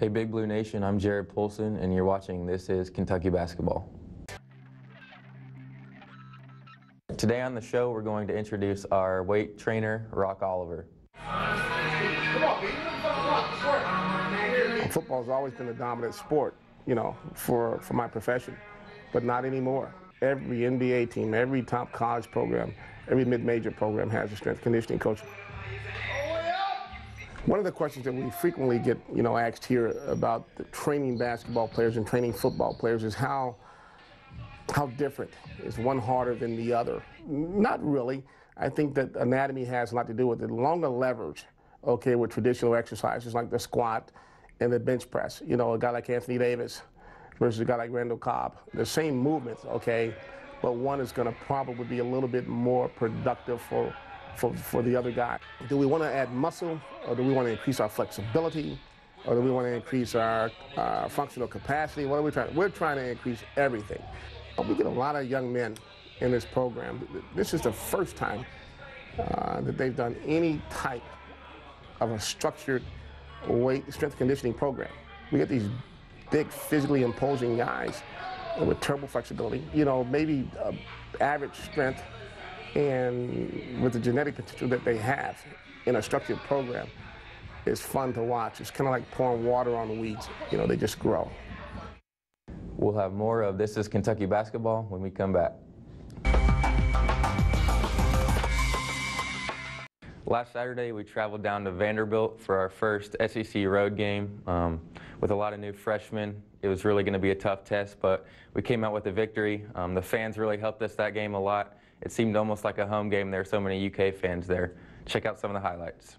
Hey, Big Blue Nation, I'm Jarrod Polson, and you're watching This is Kentucky Basketball. Today on the show, we're going to introduce our weight trainer, Rock Oliver. Football's always been the dominant sport, you know, for, for my profession, but not anymore. Every NBA team, every top college program, every mid-major program has a strength conditioning coach. One of the questions that we frequently get, you know, asked here about training basketball players and training football players is how how different is one harder than the other? Not really. I think that anatomy has a lot to do with it. Longer levers, okay, with traditional exercises like the squat and the bench press. You know, a guy like Anthony Davis versus a guy like Randall Cobb. The same movements, okay, but one is going to probably be a little bit more productive for for, for the other guy. Do we want to add muscle or do we want to increase our flexibility or do we want to increase our uh, functional capacity? What are we trying? We're trying to increase everything. But we get a lot of young men in this program. This is the first time uh, that they've done any type of a structured weight strength conditioning program. We get these big, physically imposing guys with terrible flexibility. You know, maybe uh, average strength and with the genetic potential that they have in a structured program, it's fun to watch. It's kind of like pouring water on the weeds. You know, they just grow. We'll have more of This is Kentucky Basketball when we come back. Last Saturday, we traveled down to Vanderbilt for our first SEC road game um, with a lot of new freshmen. It was really going to be a tough test, but we came out with a victory. Um, the fans really helped us that game a lot it seemed almost like a home game. There are so many UK fans there. Check out some of the highlights.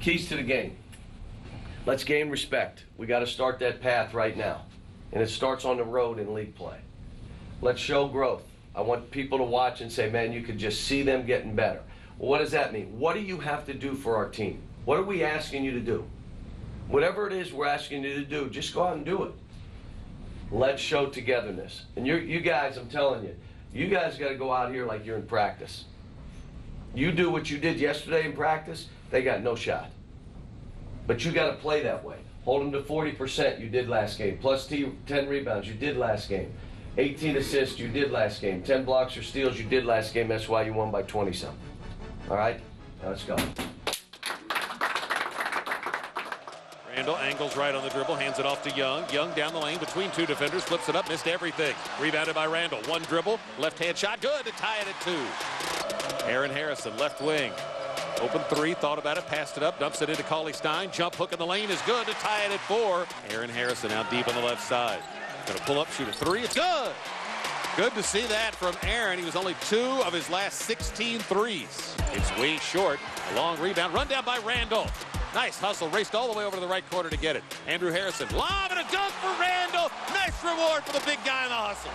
Keys to the game. Let's gain respect. We got to start that path right now. And it starts on the road in league play. Let's show growth. I want people to watch and say, man, you could just see them getting better. Well, what does that mean? What do you have to do for our team? What are we asking you to do? Whatever it is we're asking you to do, just go out and do it. Let's show togetherness. And you you guys, I'm telling you, you guys got to go out here like you're in practice. You do what you did yesterday in practice, they got no shot. But you got to play that way. Hold them to 40% you did last game, plus 10 rebounds you did last game. 18 assists you did last game. 10 blocks or steals you did last game. That's why you won by 20 something. All right? Now let's go. Randle angles right on the dribble, hands it off to Young. Young down the lane between two defenders, flips it up, missed everything. Rebounded by Randle. One dribble, left hand shot, good to tie it at two. Aaron Harrison, left wing. Open three, thought about it, passed it up, dumps it into Cauley Stein. Jump hook in the lane is good to tie it at four. Aaron Harrison out deep on the left side. Gonna pull up, shoot a three, it's good. Good to see that from Aaron. He was only two of his last 16 threes. It's way short. A long rebound, run down by Randle. Nice hustle, raced all the way over to the right corner to get it. Andrew Harrison, lob and a dunk for Randle. Nice reward for the big guy in the hustle.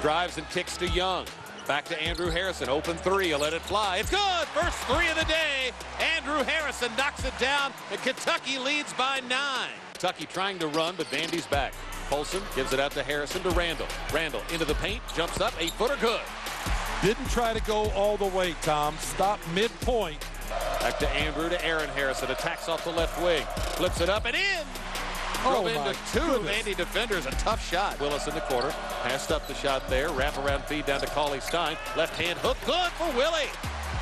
Drives and kicks to Young. Back to Andrew Harrison, open three, he'll let it fly. It's good, first three of the day. Andrew Harrison knocks it down, and Kentucky leads by nine. Kentucky trying to run, but Vandy's back. Polson gives it out to Harrison to Randle. Randle into the paint, jumps up, eight footer, good. Didn't try to go all the way, Tom. Stop midpoint Back to Andrew to Aaron Harrison. Attacks off the left wing. Flips it up and in. Oh Drove oh into two goodness. Vandy defenders. A tough shot. Willis in the corner. Passed up the shot there. Wrap around feed down to Cauley Stein. Left hand hook. Good for Willie.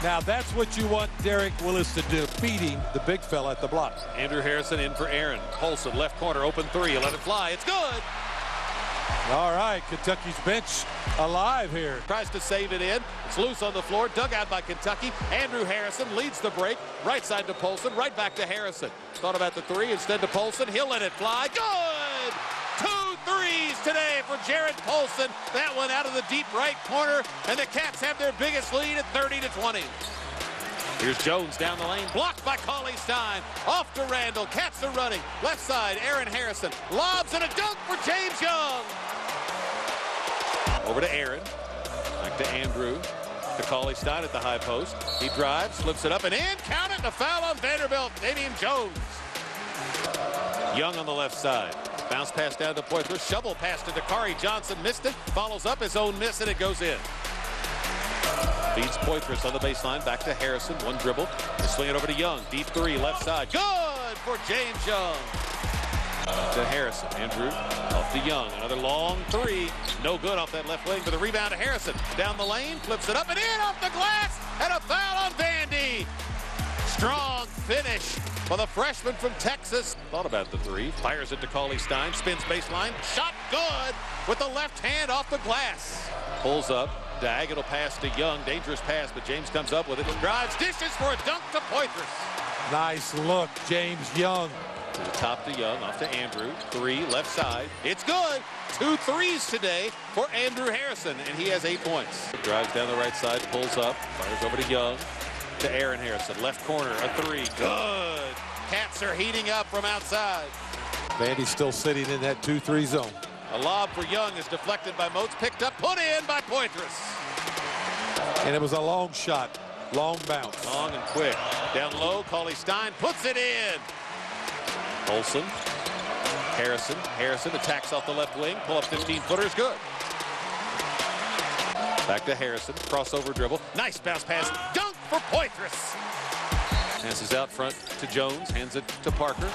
Now that's what you want Derek Willis to do, feeding the big fella at the block. Andrew Harrison in for Aaron. Polson left corner, open three. Let it fly. It's good. All right, Kentucky's bench alive here. Tries to save it in. It's loose on the floor. Dug out by Kentucky. Andrew Harrison leads the break. Right side to Polson. Right back to Harrison. Thought about the three. Instead to Polson. He'll let it fly. Good! Two threes today for Jarrod Polson. That one out of the deep right corner. And the Cats have their biggest lead at 30 to 20. Here's Jones down the lane, blocked by Cauley Stein. Off to Randle, Cats are running. Left side, Aaron Harrison. Lobs and a dunk for James Young. Over to Aaron. Back to Andrew. To Cauley Stein at the high post. He drives, slips it up and in. Count it. And a foul on Vanderbilt. Damian Jones. Young on the left side. Bounce pass down to Poythress. Shovel pass to Dakari Johnson. Missed it. Follows up his own miss and it goes in. Feeds Poythress on the baseline. Back to Harrison. One dribble. They swing it over to Young. Deep three, left side. Good for James Young. To Harrison. Andrew off to Young. Another long three. No good off that left wing. For the rebound to Harrison. Down the lane. Flips it up and in off the glass. And a foul on Vandy. Strong finish for the freshman from Texas. Thought about the three. Fires it to Cauley Stein. Spins baseline. Shot good with the left hand off the glass. Pulls up. Diagonal pass to Young. Dangerous pass, but James comes up with it. Drives, dishes for a dunk to Poythress. Nice look, James Young. To the top to Young, off to Andrew. Three, left side. It's good. Two threes today for Andrew Harrison, and he has eight points. Drives down the right side, pulls up, fires over to Young. To Aaron Harrison, left corner, a three. Good. Cats are heating up from outside. Vandy's still sitting in that 2-3 zone. A lob for Young is deflected by Moats, picked up, put in by Poythress. And it was a long shot, long bounce. Long and quick. Down low, Cauley Stein puts it in. Olson. Harrison. Harrison attacks off the left wing. Pull up 15 footers. Good. Back to Harrison. Crossover dribble. Nice bounce pass. Dunk for Poythress. Passes out front to Jones. Hands it to Parker.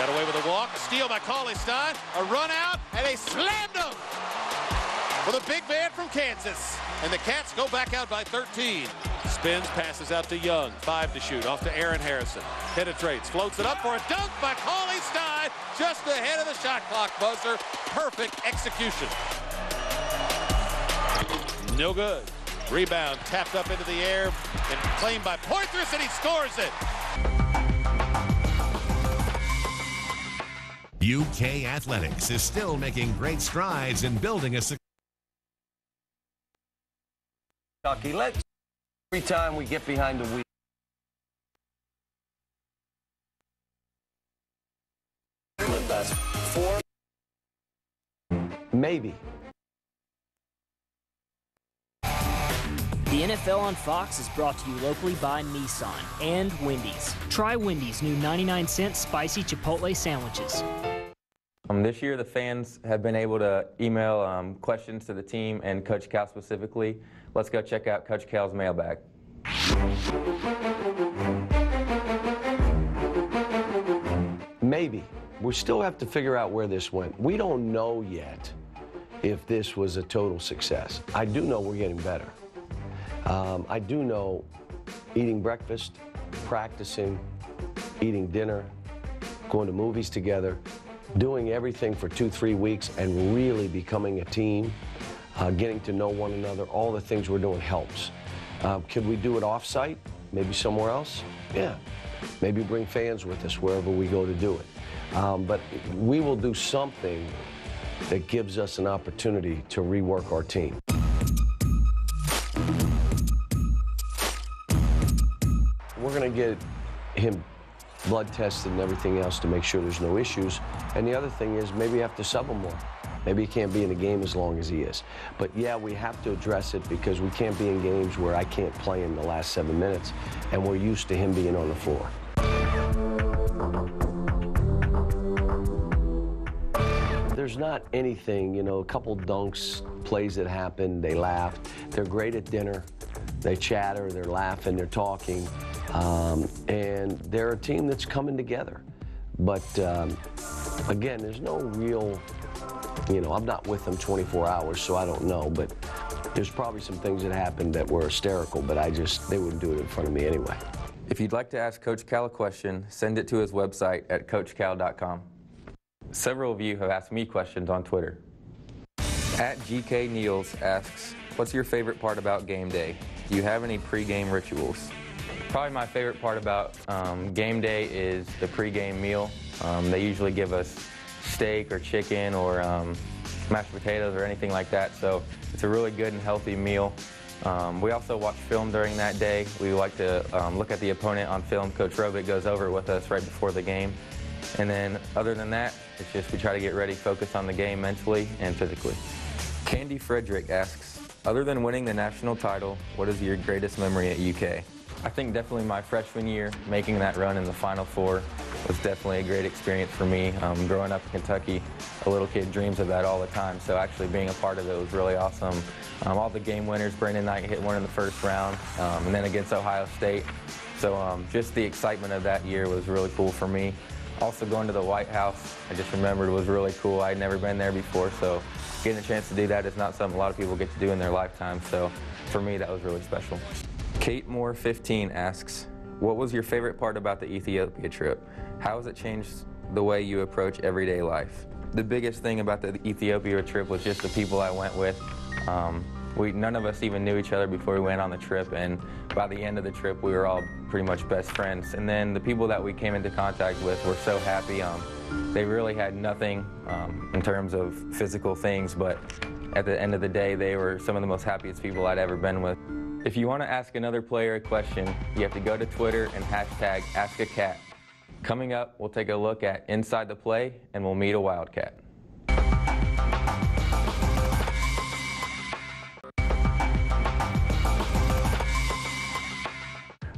Got away with a walk. Steal by Cauley Stein. A run out. And a slam dunk for the big man from Kansas. And the Cats go back out by 13. Spins, passes out to Young. Five to shoot. Off to Aaron Harrison. Penetrates, floats it up for a dunk by Cauley Stein. Just ahead of the shot clock buzzer. Perfect execution. No good. Rebound tapped up into the air and claimed by Poythress, and he scores it. UK Athletics is still making great strides in building a successful Kentucky, let's every time we get behind the wheel. Four. Maybe. The NFL on Fox is brought to you locally by Nissan and Wendy's. Try Wendy's new 99 cent spicy Chipotle sandwiches. Um, this year, the fans have been able to email um, questions to the team and Coach Cal specifically. Let's go check out Coach Cal's mailbag. Maybe. We still have to figure out where this went. We don't know yet if this was a total success. I do know we're getting better. Um, I do know eating breakfast, practicing, eating dinner, going to movies together, doing everything for two, three weeks, and really becoming a team, uh, getting to know one another, all the things we're doing helps. Um, could we do it off-site? Maybe somewhere else? Yeah. Maybe bring fans with us wherever we go to do it. Um, but we will do something that gives us an opportunity to rework our team. We're going to get him blood tests and everything else to make sure there's no issues. And the other thing is maybe you have to sub him more. Maybe he can't be in the game as long as he is. But yeah, we have to address it because we can't be in games where I can't play in the last seven minutes, and we're used to him being on the floor. There's not anything, you know, a couple dunks, plays that happen, they laugh. They're great at dinner. They chatter, they're laughing, they're talking. Um, and they're a team that's coming together. But um, again, there's no real, you know, I'm not with them 24 hours, so I don't know. But there's probably some things that happened that were hysterical, but I just, they wouldn't do it in front of me anyway. If you'd like to ask Coach Cal a question, send it to his website at coachcal.com. Several of you have asked me questions on Twitter. At GK Niels asks, What's your favorite part about game day? Do you have any pregame rituals? Probably my favorite part about um, game day is the pregame meal. Um, they usually give us steak or chicken or um, mashed potatoes or anything like that, so it's a really good and healthy meal. Um, we also watch film during that day. We like to um, look at the opponent on film. Coach Robic goes over it with us right before the game. And then other than that, it's just we try to get ready, focus on the game mentally and physically. Candy Frederick asks, other than winning the national title, what is your greatest memory at UK? I think definitely my freshman year, making that run in the Final Four was definitely a great experience for me. Um, growing up in Kentucky, a little kid dreams of that all the time, so actually being a part of it was really awesome. Um, all the game winners, Brandon Knight hit one in the first round, um, and then against Ohio State. So um, just the excitement of that year was really cool for me. Also going to the White House, I just remembered was really cool. I'd never been there before, so getting a chance to do that is not something a lot of people get to do in their lifetime. So for me, that was really special. Kate Moore 15 asks, what was your favorite part about the Ethiopia trip? How has it changed the way you approach everyday life? The biggest thing about the Ethiopia trip was just the people I went with. Um, we, none of us even knew each other before we went on the trip, and by the end of the trip, we were all pretty much best friends. And then the people that we came into contact with were so happy. Um, they really had nothing um, in terms of physical things, but at the end of the day, they were some of the most happiest people I'd ever been with. If you want to ask another player a question, you have to go to Twitter and hashtag AskACat. Coming up, we'll take a look at Inside the Play and we'll meet a Wildcat.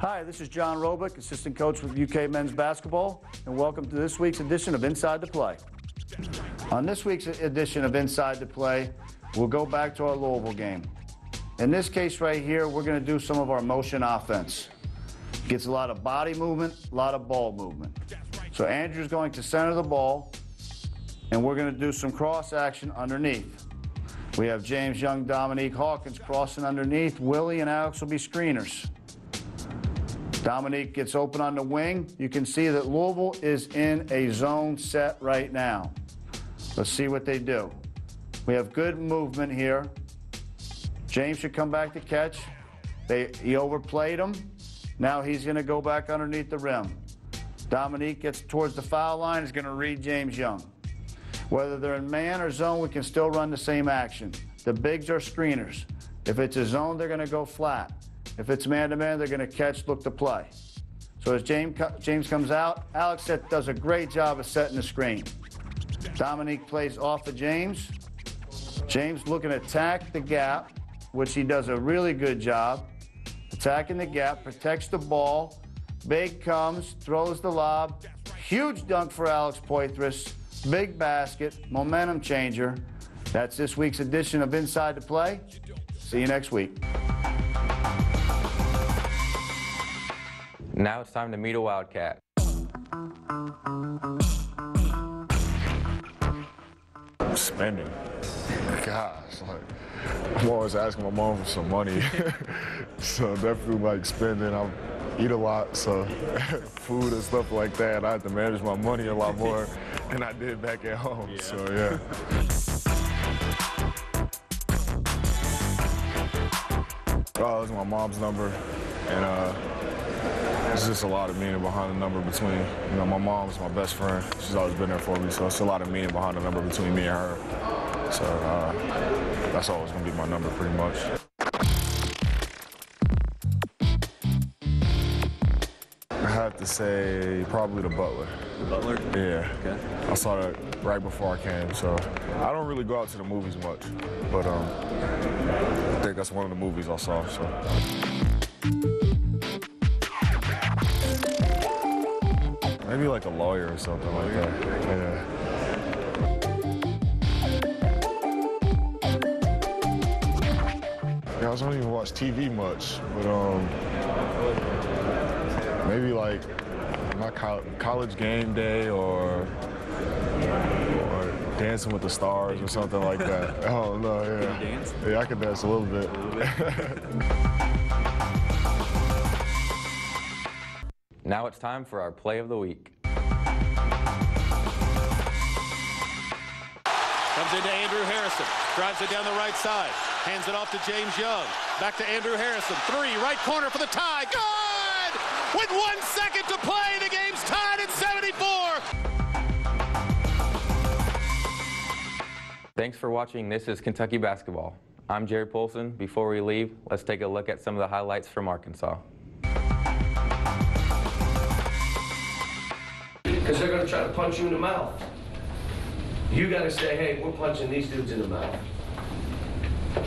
Hi, this is John Robic, assistant coach with UK men's basketball, and welcome to this week's edition of Inside the Play. On this week's edition of Inside the Play, we'll go back to our Louisville game. In this case right here, we're going to do some of our motion offense. Gets a lot of body movement, a lot of ball movement. So Andrew's going to center the ball, and we're going to do some cross action underneath. We have James Young, Dominique Hawkins crossing underneath. Willie and Alex will be screeners. Dominique gets open on the wing. You can see that Louisville is in a zone set right now. Let's see what they do. We have good movement here. James should come back to catch. They, he overplayed him. Now he's going to go back underneath the rim. Dominique gets towards the foul line, is going to read James Young. Whether they're in man or zone, we can still run the same action. The bigs are screeners. If it's a zone, they're going to go flat. If it's man to man, they're going to catch, look to play. So as James, James comes out, Alex does a great job of setting the screen. Dominique plays off of James. James looking to attack the gap, which he does a really good job. Attacking the gap, protects the ball. Big comes, throws the lob. Huge dunk for Alex Poythress. Big basket, momentum changer. That's this week's edition of Inside the Play. See you next week. Now it's time to meet a Wildcat. Spending. Gosh, like I'm always asking my mom for some money. so definitely like spending. I eat a lot, so food and stuff like that. I have to manage my money a lot more than I did back at home. Yeah. So yeah. Oh, this is my mom's number, and uh, there's just a lot of meaning behind the number between, you know, my mom's my best friend. She's always been there for me, so it's a lot of meaning behind the number between me and her. So uh, that's always going to be my number pretty much. I have to say probably the Butler. The Butler? Yeah. Okay. I saw that right before I came, so I don't really go out to the movies much, but um, I think that's one of the movies I saw. So. Like a lawyer or something like that. Yeah. Yeah, I don't even watch TV much, but um, maybe like my co college game day or or Dancing with the Stars or something like that. oh no, yeah. Yeah, I can dance a little bit. A little bit. Now it's time for our play of the week. Comes into Andrew Harrison. Drives it down the right side. Hands it off to James Young. Back to Andrew Harrison. Three, right corner for the tie. Good! With one second to play, the game's tied at 74. Thanks for watching This is Kentucky Basketball. I'm Jarrod Polson. Before we leave, let's take a look at some of the highlights from Arkansas. because they're going to try to punch you in the mouth. You got to say, hey, we're punching these dudes in the mouth.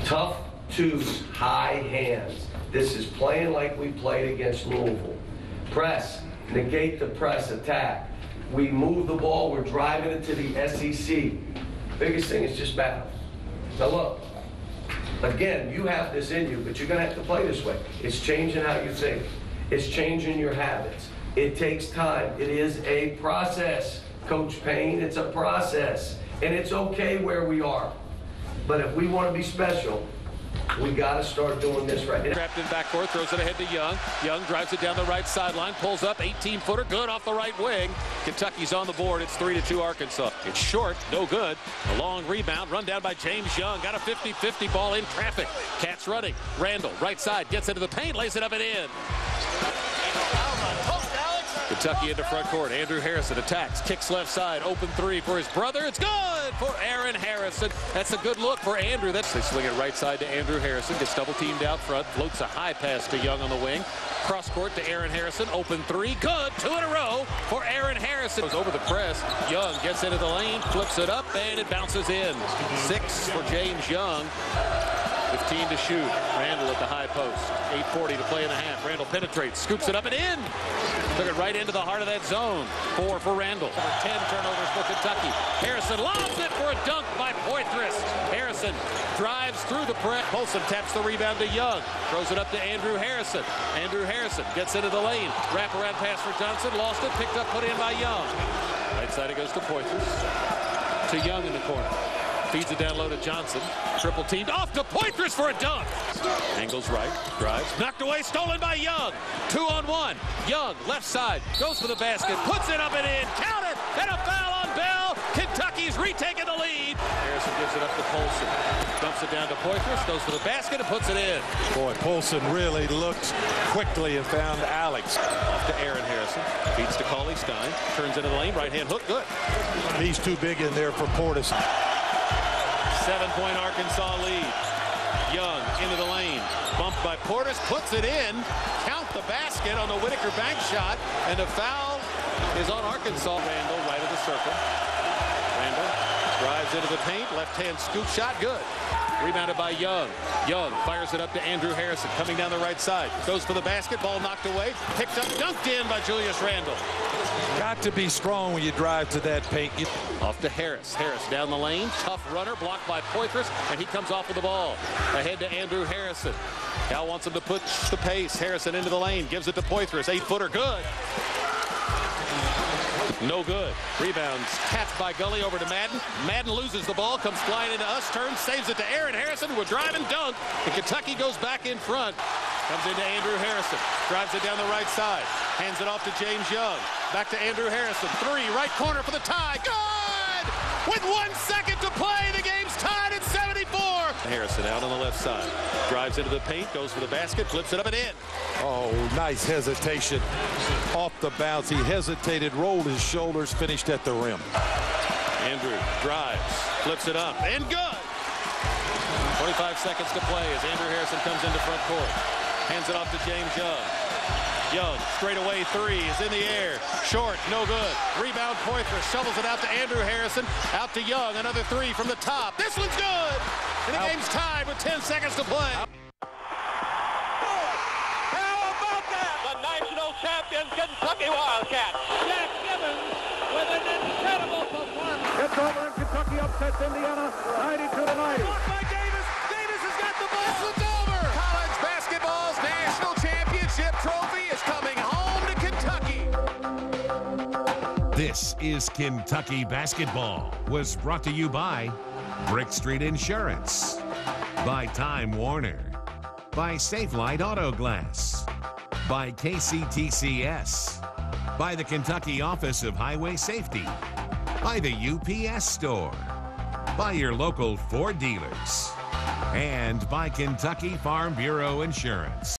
Tough twos, high hands. This is playing like we played against Louisville. Press, negate the press attack. We move the ball, we're driving it to the SEC. Biggest thing is just battle. Now look, again, you have this in you, but you're gonna have to play this way. It's changing how you think. It's changing your habits. It takes time. It is a process. Coach Payne, it's a process. And it's okay where we are. But if we want to be special, we got to start doing this right now. In backcourt, throws it ahead to Young. Young drives it down the right sideline, pulls up, 18-footer, good off the right wing. Kentucky's on the board. It's 3 to 2 Arkansas. It's short, no good. A long rebound, run down by James Young. Got a 50-50 ball in traffic. Cats running. Randle, right side, gets into the paint, lays it up and in. Kentucky into front court. Andrew Harrison attacks, kicks left side, open three for his brother. It's good for Aaron Harrison. That's a good look for Andrew. That's they swing it right side to Andrew Harrison. Gets double teamed out front. Floats a high pass to Young on the wing. Cross court to Aaron Harrison. Open three. Good. Two in a row for Aaron Harrison. Goes over the press. Young gets into the lane, flips it up, and it bounces in. Six for James Young. 15 to shoot. Randle at the high post. 8.40 to play in the half. Randle penetrates, scoops it up and in. Took it right into the heart of that zone. Four for Randle. Over 10 turnovers for Kentucky. Harrison lobs it for a dunk by Poythress. Harrison drives through the press. Polson taps the rebound to Young. Throws it up to Andrew Harrison. Andrew Harrison gets into the lane. Wraparound pass for Johnson. Lost it. Picked up, put in by Young. Right side it goes to Poythress. To Young in the corner. Feeds it down low to Johnson. Triple teamed off to Poythress for a dunk. Angles right, drives, knocked away, stolen by Young. Two on one. Young, left side, goes for the basket, puts it up and in. Count it, and a foul on Bell. Kentucky's retaking the lead. Harrison gives it up to Polson. Dumps it down to Poythress, goes for the basket and puts it in. Boy, Polson really looked quickly and found Alex. Off to Aaron Harrison. Feeds to Cauley Stein. Turns into the lane, right hand hook, good. He's too big in there for Portis. Seven-point Arkansas lead. Young into the lane. Bumped by Portis, puts it in. Count the basket on the Whitaker bank shot. And the foul is on Arkansas. Randle right of the circle. Randle drives into the paint. Left-hand scoop shot, good. Rebounded by Young. Young fires it up to Andrew Harrison. Coming down the right side. Goes for the basketball, knocked away. Picked up, dunked in by Julius Randle. Got to be strong when you drive to that paint. You Off to Harris. Harris down the lane. Tough runner. Blocked by Poythress. And he comes off with the ball. Ahead to Andrew Harrison. Cal wants him to push the pace. Harrison into the lane. Gives it to Poythress. Eight-footer. Good. No good. Rebounds tapped by Gully over to Madden. Madden loses the ball, comes flying into us, turns, saves it to Aaron Harrison, We're driving dunk. And Kentucky goes back in front. Comes into Andrew Harrison. Drives it down the right side. Hands it off to James Young. Back to Andrew Harrison. Three, right corner for the tie. Good! With one second Harrison out on the left side. Drives into the paint, goes for the basket, flips it up and in. Oh, nice hesitation off the bounce. He hesitated, rolled his shoulders, finished at the rim. Andrew drives, flips it up, and good. 25 seconds to play as Andrew Harrison comes into front court. Hands it off to James Young. Young, straight away three is in the air. Short, no good. Rebound Poythress shovels it out to Andrew Harrison. Out to Young, another three from the top. This one's good. And the game's tied with 10 seconds to play. How about that? The national champion Kentucky Wildcats. Jack Givens with an incredible performance. It's over and Kentucky upsets Indiana 92 to 90. by Davis. Davis has got the ball. It's over. College basketball's national championship trophy is coming home to Kentucky. This is Kentucky Basketball. Was brought to you by Brick Street Insurance, by Time Warner, by Safelite Auto Glass, by KCTCS, by the Kentucky Office of Highway Safety, by the UPS Store, by your local Ford dealers, and by Kentucky Farm Bureau Insurance.